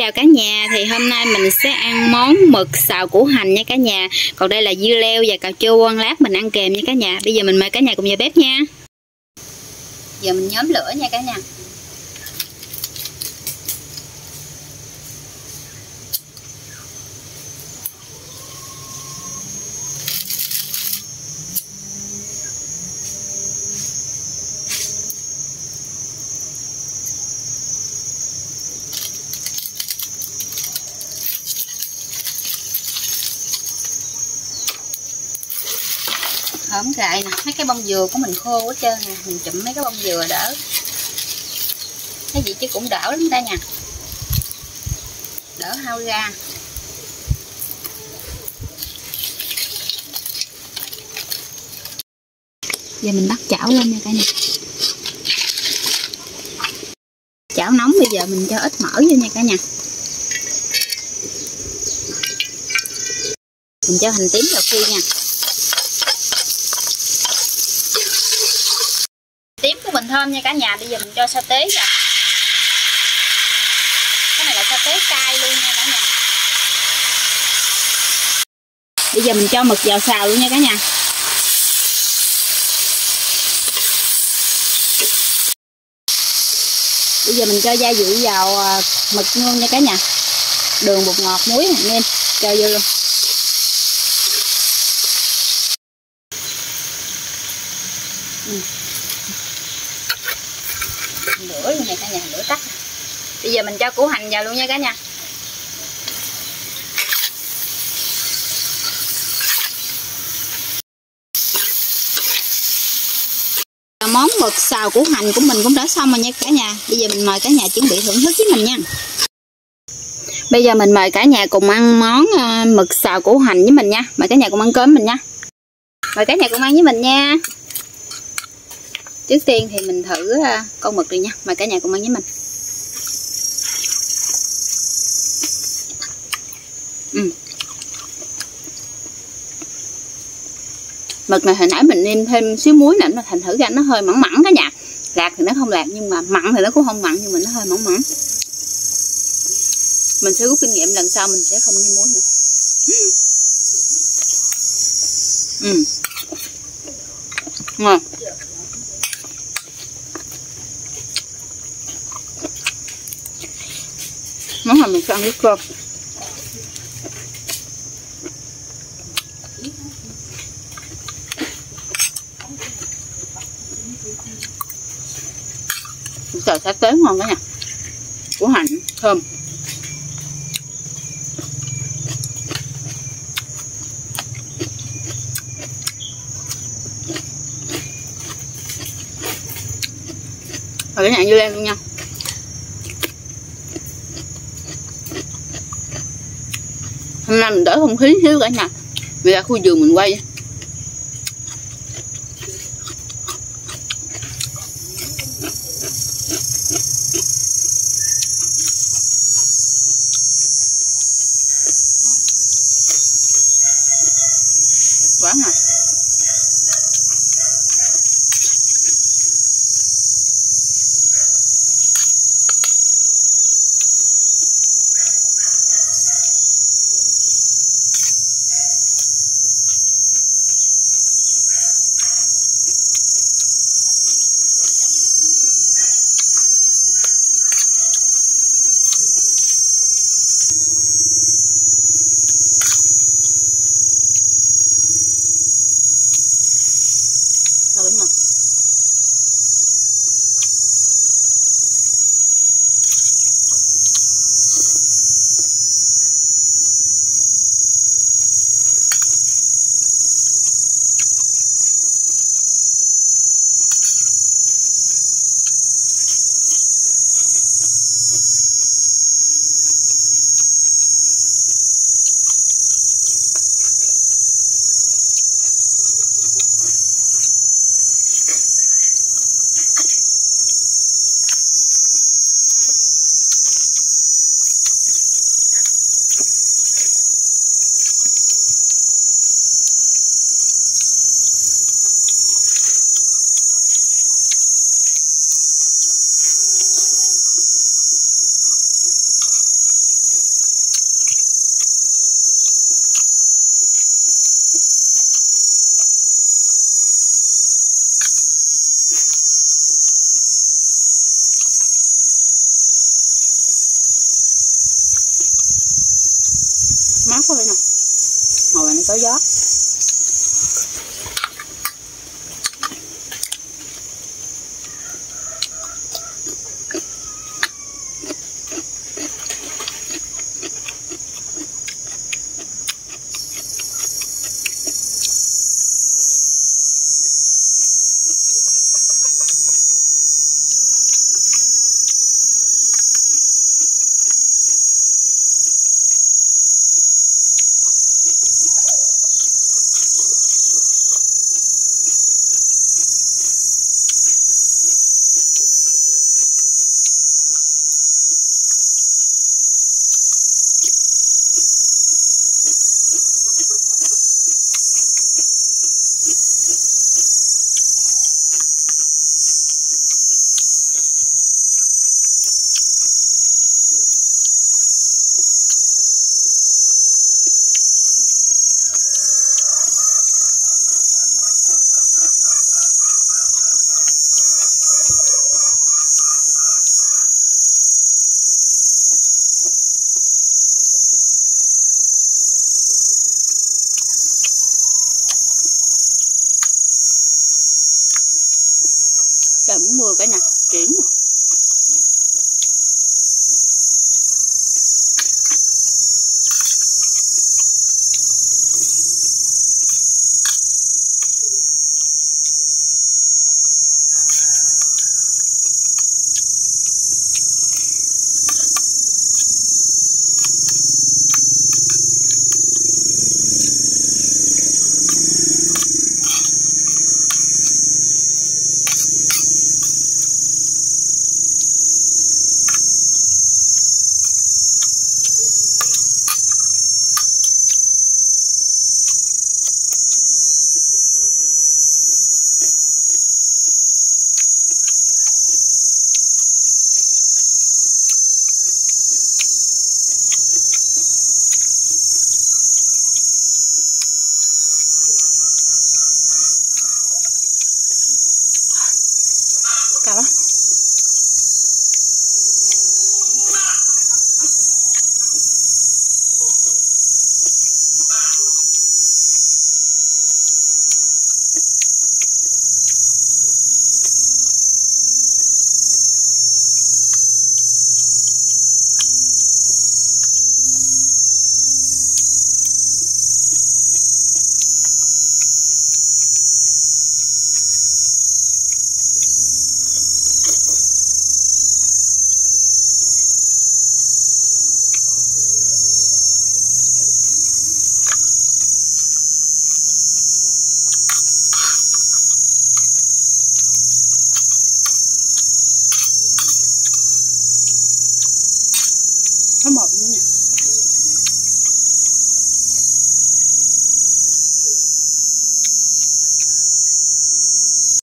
Chào cả nhà. Thì hôm nay mình sẽ ăn món mực xào củ hành nha cả nhà. Còn đây là dưa leo và cà chua ăn lát mình ăn kèm nha cả nhà. Bây giờ mình mời cả nhà cùng vào bếp nha. Giờ mình nhóm lửa nha cả nhà. Hổm gại nè, mấy cái bông dừa của mình khô quá trơn nè, mình chụm mấy cái bông dừa đỡ. Cái gì chứ cũng đỡ lắm ta nha. Đỡ hao ra. Giờ mình bắt chảo lên nha cả nhà. Chảo nóng bây giờ mình cho ít mỡ vô nha cả nhà. Mình cho hành tím vào phi nha tím của mình thơm nha cả nhà, bây giờ mình cho sa tế vào. Cái này là sa tế cay luôn nha cả nhà. Bây giờ mình cho mực vào xào luôn nha cả nhà. Bây giờ mình cho gia vị vào à, mực luôn nha cả nhà. Đường bột ngọt, muối hạt nêm cho vô luôn. Ừ. lửa luôn nha cả nhà lửa tắt. Bây giờ mình cho củ hành vào luôn nha cả nhà. Món mực xào củ hành của mình cũng đã xong rồi nha cả nhà. Bây giờ mình mời cả nhà chuẩn bị thưởng thức với mình nha. Bây giờ mình mời cả nhà cùng ăn món ờ, mực xào củ hành với mình nha. Mời cả nhà cùng ăn cơm mình nha. Mời cả nhà cùng ăn với mình nha. Trước tiên thì mình thử ờ, con mực rồi nha. Mời cả nhà cùng ăn với mình ừ mực này hồi nãy mình nêm thêm xíu muối nè, nó thành thử ra nó hơi mặn mặn cả nhà lạc thì nó không lạc, nhưng mà mặn thì nó cũng không mặn, nhưng mà nó hơi mặn mặn. Mình sẽ rút kinh nghiệm lần sau mình sẽ không nêm muối nữa. Ừ. Ngon. Món này mình sẽ ăn với cơm. Xào sá tới ngon cả nha. Củ hành thơm. Rồi cái nhà dưa leo luôn nha. Hôm nay mình đỡ không khí xíu cả nhà. Vì là khu vườn mình quay gió. cũng mưa cả nè triển